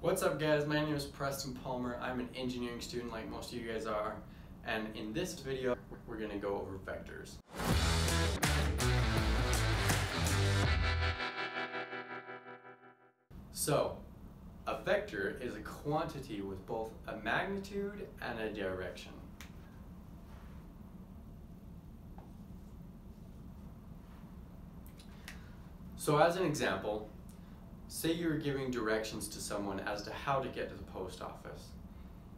What's up guys, my name is Preston Palmer. I'm an engineering student like most of you guys are. And in this video, we're gonna go over vectors. So, a vector is a quantity with both a magnitude and a direction. So as an example, say you were giving directions to someone as to how to get to the post office.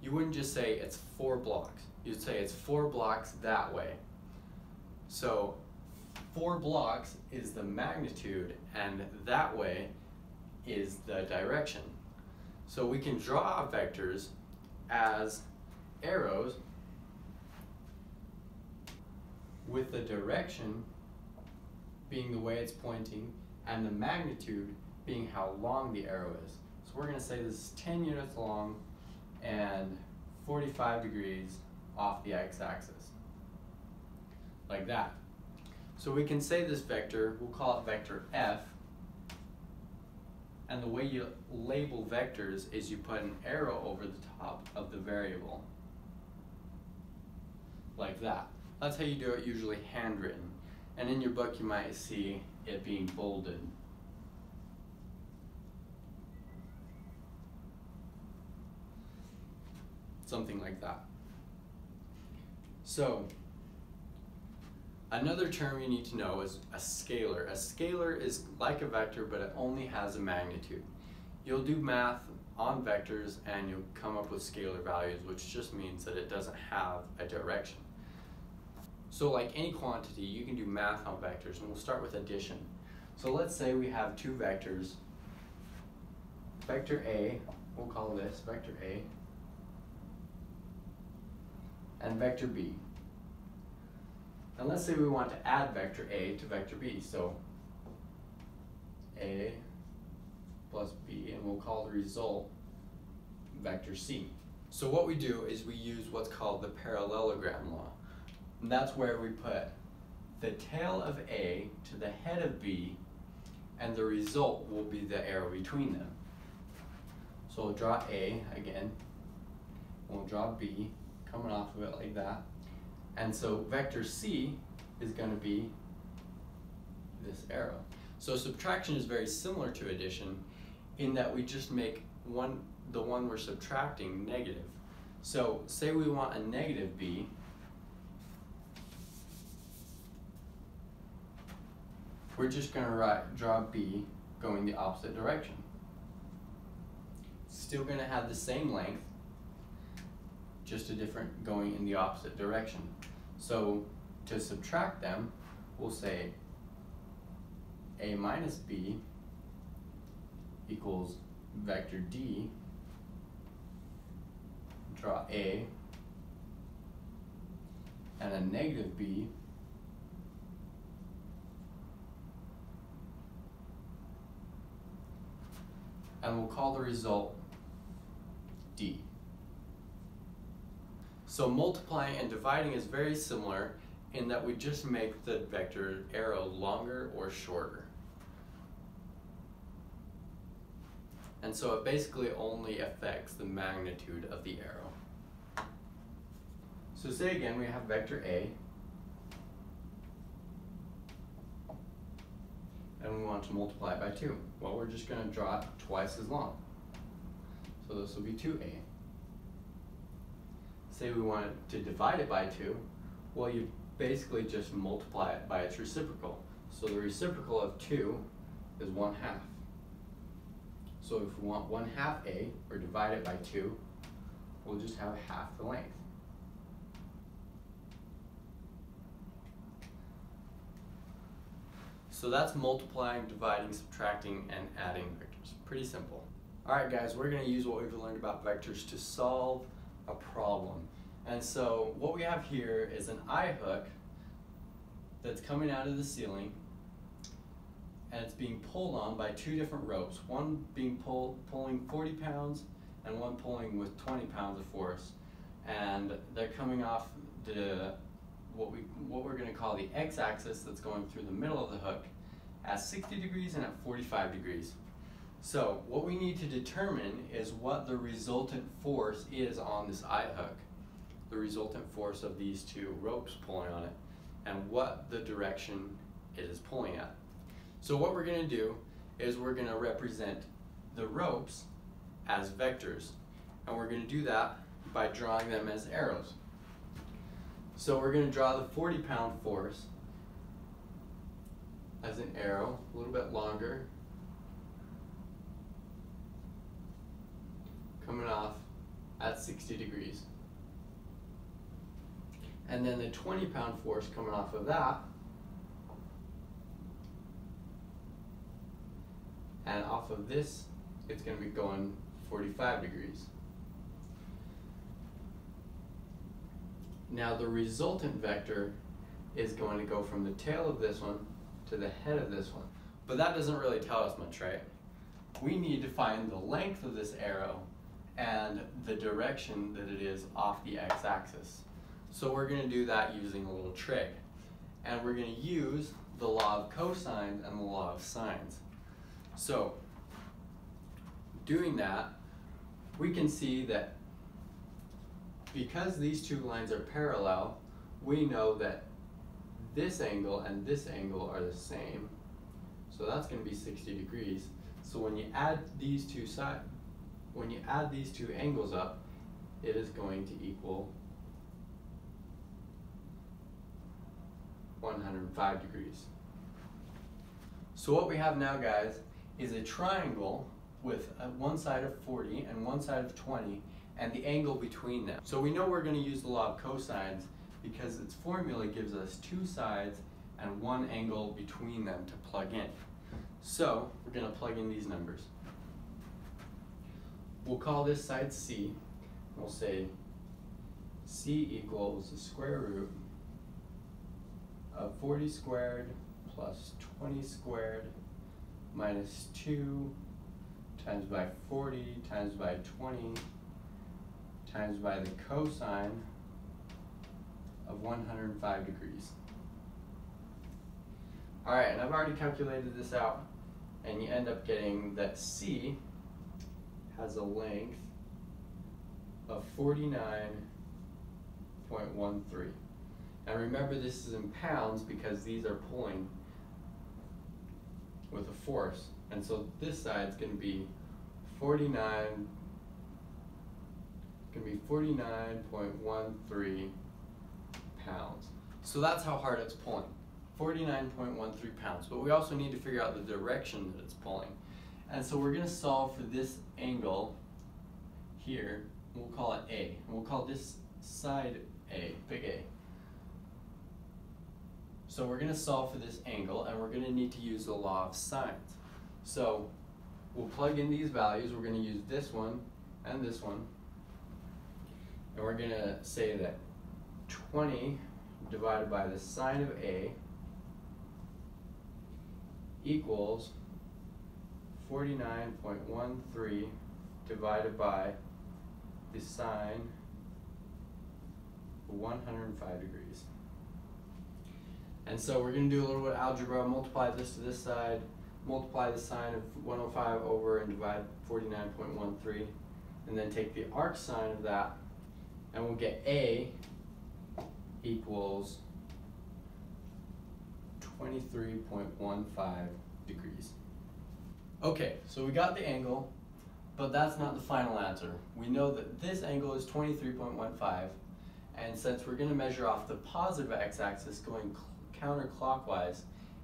You wouldn't just say it's four blocks. You'd say it's four blocks that way. So four blocks is the magnitude and that way is the direction. So we can draw vectors as arrows with the direction being the way it's pointing and the magnitude being how long the arrow is. So we're going to say this is 10 units long and 45 degrees off the x-axis, like that. So we can say this vector, we'll call it vector f, and the way you label vectors is you put an arrow over the top of the variable, like that. That's how you do it usually handwritten. And in your book you might see it being bolded. Something like that. So, another term you need to know is a scalar. A scalar is like a vector, but it only has a magnitude. You'll do math on vectors and you'll come up with scalar values, which just means that it doesn't have a direction. So like any quantity, you can do math on vectors, and we'll start with addition. So let's say we have two vectors. Vector A, we'll call this vector A, and vector B. And let's say we want to add vector A to vector B. So A plus B, and we'll call the result vector C. So what we do is we use what's called the parallelogram law. And that's where we put the tail of A to the head of B, and the result will be the arrow between them. So we'll draw A again, we'll draw B coming off of it like that. And so vector C is going to be this arrow. So subtraction is very similar to addition in that we just make one the one we're subtracting negative. So say we want a negative B, we're just going to write, draw B going the opposite direction. Still going to have the same length, just a different going in the opposite direction. So to subtract them, we'll say A minus B equals vector D, draw A, and a negative B and we'll call the result D. So multiplying and dividing is very similar in that we just make the vector arrow longer or shorter. And so it basically only affects the magnitude of the arrow. So say again we have vector A and we want to multiply by 2. Well, we're just going to draw it twice as long. So this will be 2a. Say we wanted to divide it by 2, well, you basically just multiply it by its reciprocal. So the reciprocal of 2 is 1 half. So if we want 1 half a, or divide it by 2, we'll just have half the length. So that's multiplying, dividing, subtracting, and adding vectors. Pretty simple. Alright guys, we're going to use what we've learned about vectors to solve a problem. And so what we have here is an eye hook that's coming out of the ceiling and it's being pulled on by two different ropes. One being pulled, pulling 40 pounds and one pulling with 20 pounds of force. And they're coming off the what we what we're going to call the x-axis that's going through the middle of the hook at 60 degrees and at 45 degrees. So what we need to determine is what the resultant force is on this eye hook, the resultant force of these two ropes pulling on it, and what the direction it is pulling at. So what we're going to do is we're going to represent the ropes as vectors, and we're going to do that by drawing them as arrows. So we're going to draw the 40 pound force as an arrow, a little bit longer, coming off at 60 degrees. And then the 20 pound force coming off of that and off of this it's going to be going 45 degrees. Now the resultant vector is going to go from the tail of this one to the head of this one. But that doesn't really tell us much, right? We need to find the length of this arrow and the direction that it is off the x-axis. So we're going to do that using a little trick. And we're going to use the law of cosines and the law of sines. So doing that, we can see that because these two lines are parallel, we know that this angle and this angle are the same. So that's going to be 60 degrees. So when you add these two side, when you add these two angles up, it is going to equal 105 degrees. So what we have now, guys, is a triangle with one side of 40 and one side of 20 and the angle between them. So we know we're going to use the law of cosines because its formula gives us two sides and one angle between them to plug in. So we're going to plug in these numbers. We'll call this side C. We'll say C equals the square root of 40 squared plus 20 squared minus 2 times by 40 times by 20 times by the cosine of 105 degrees. All right, and I've already calculated this out, and you end up getting that C has a length of 49.13. And remember this is in pounds because these are pulling with a force. And so this side is going to be 49 going to be 49.13 pounds. So that's how hard it's pulling. 49.13 pounds. But we also need to figure out the direction that it's pulling. And so we're going to solve for this angle here. We'll call it A. And we'll call this side A, big A. So we're going to solve for this angle and we're going to need to use the law of sines. So we'll plug in these values. We're going to use this one and this one. And we're going to say that 20 divided by the sine of A equals 49.13 divided by the sine of 105 degrees. And so we're going to do a little bit of algebra, multiply this to this side, multiply the sine of 105 over and divide 49.13, and then take the arc sine of that, and we'll get A equals 23.15 degrees. Okay, so we got the angle, but that's not the final answer. We know that this angle is 23.15, and since we're going to measure off the positive x-axis going counterclockwise,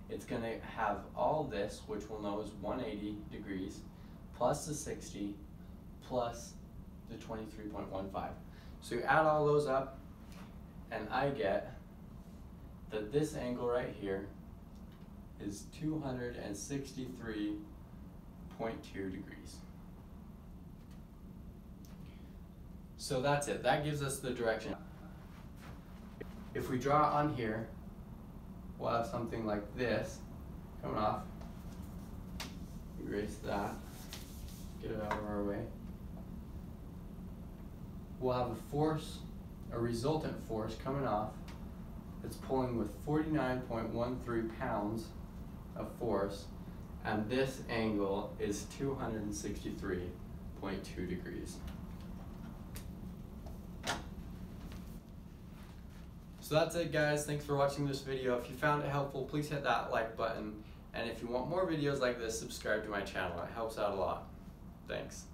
it's going to have all this, which we'll know is 180 degrees, plus the 60, plus the 23.15. So you add all those up, and I get that this angle right here is 263.2 degrees. So that's it. That gives us the direction. If we draw on here, we'll have something like this coming off. Erase that, get it out of our way. We'll have a force, a resultant force coming off that's pulling with 49.13 pounds of force and this angle is 263.2 degrees. So that's it guys, thanks for watching this video. If you found it helpful, please hit that like button. And if you want more videos like this, subscribe to my channel. It helps out a lot. Thanks.